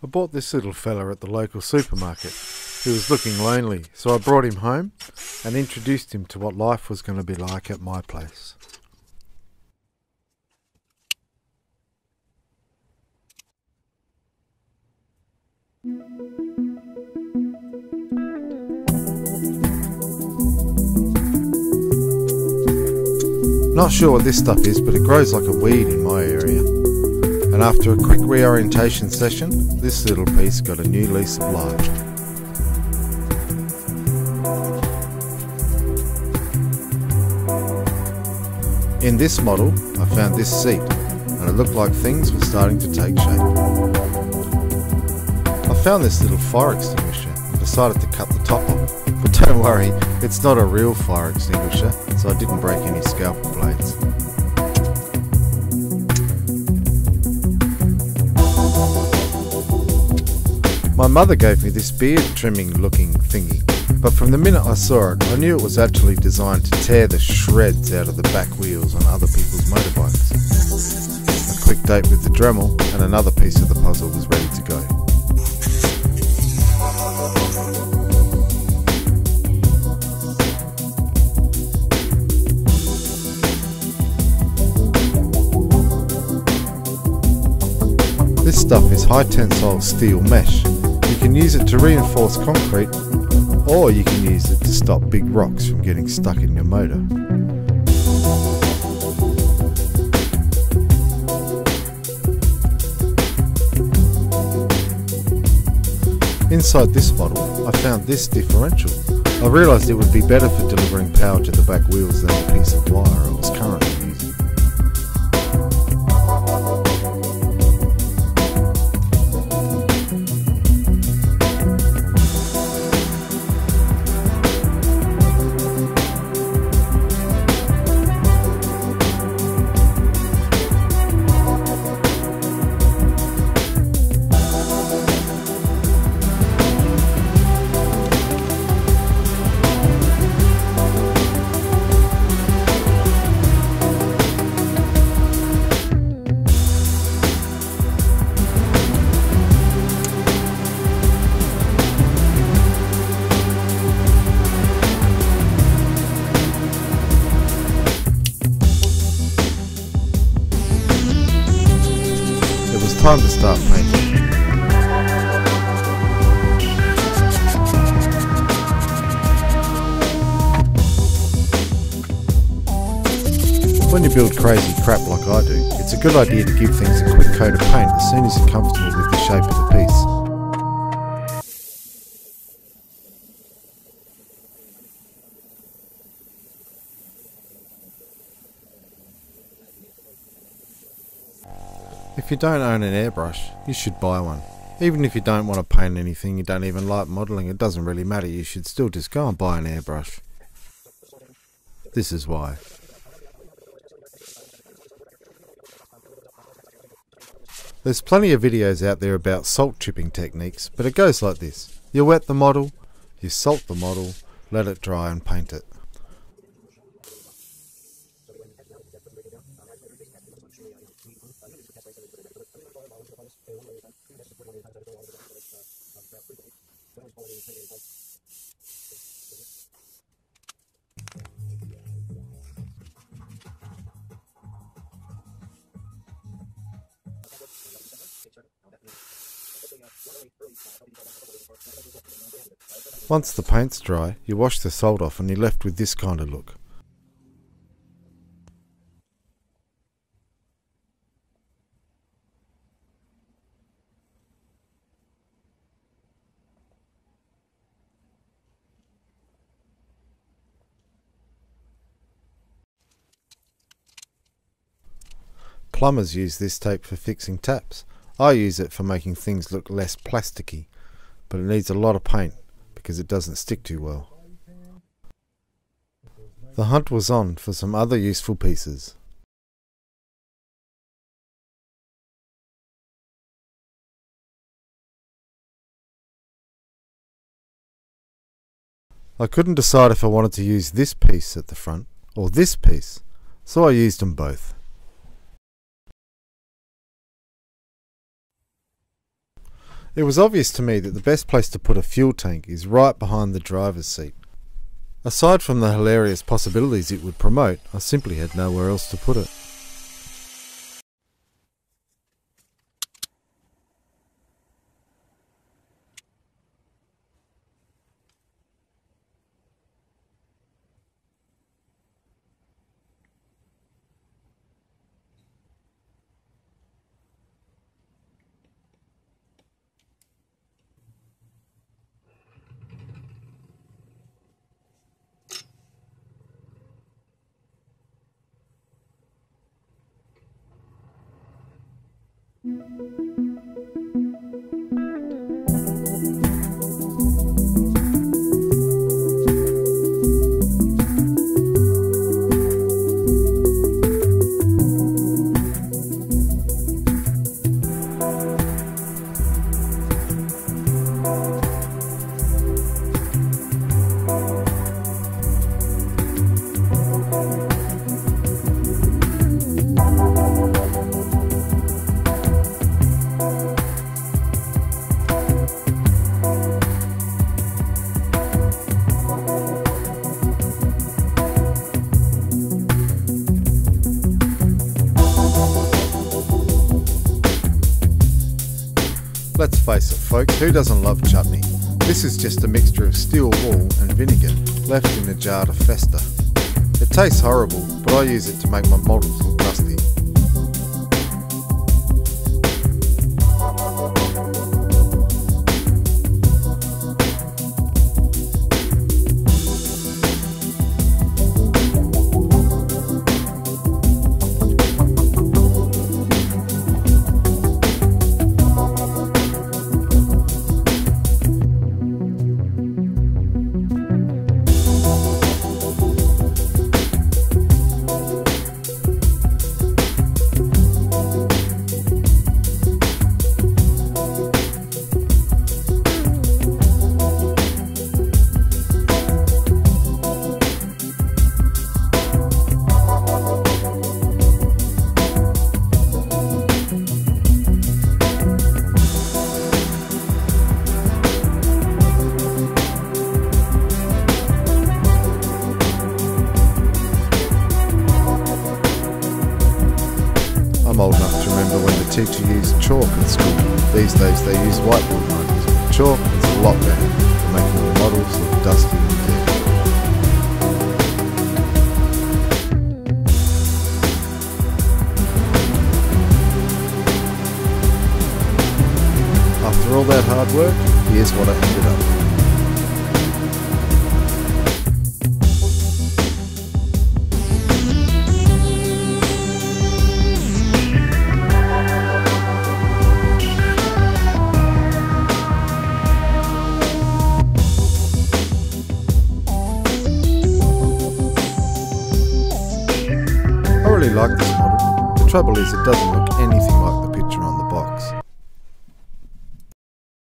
I bought this little fella at the local supermarket. He was looking lonely, so I brought him home and introduced him to what life was going to be like at my place. Not sure what this stuff is, but it grows like a weed in my area. And after a quick reorientation session, this little piece got a new lease of life. In this model, I found this seat, and it looked like things were starting to take shape. I found this little fire extinguisher and decided to cut the top off. But don't worry, it's not a real fire extinguisher, so I didn't break any scalpel blades. My mother gave me this beard trimming looking thingy, but from the minute I saw it, I knew it was actually designed to tear the shreds out of the back wheels on other people's motorbikes. A quick date with the Dremel and another piece of the puzzle was ready to go. This stuff is high tensile steel mesh. You can use it to reinforce concrete or you can use it to stop big rocks from getting stuck in your motor. Inside this model, I found this differential. I realised it would be better for delivering power to the back wheels than the piece of wire I was currently using. Time to start painting. When you build crazy crap like I do, it's a good idea to give things a quick coat of paint as soon as you're comfortable with the shape of the piece. If you don't own an airbrush, you should buy one. Even if you don't want to paint anything, you don't even like modelling, it doesn't really matter, you should still just go and buy an airbrush. This is why. There's plenty of videos out there about salt chipping techniques, but it goes like this. You wet the model, you salt the model, let it dry and paint it. Once the paint's dry, you wash the salt off and you're left with this kind of look. Plumbers use this tape for fixing taps. I use it for making things look less plasticky, but it needs a lot of paint because it doesn't stick too well. The hunt was on for some other useful pieces. I couldn't decide if I wanted to use this piece at the front or this piece, so I used them both. It was obvious to me that the best place to put a fuel tank is right behind the driver's seat. Aside from the hilarious possibilities it would promote, I simply had nowhere else to put it. Música Let's face it, folks, who doesn't love chutney? This is just a mixture of steel wool and vinegar left in a jar to fester. It tastes horrible, but I use it to make my models look dusty. The used chalk at school. These days they use whiteboard markers, chalk is a lot better for making your models look dusty and dirty. After all that hard work, here's what I ended up with. Like this model. The trouble is it doesn't look anything like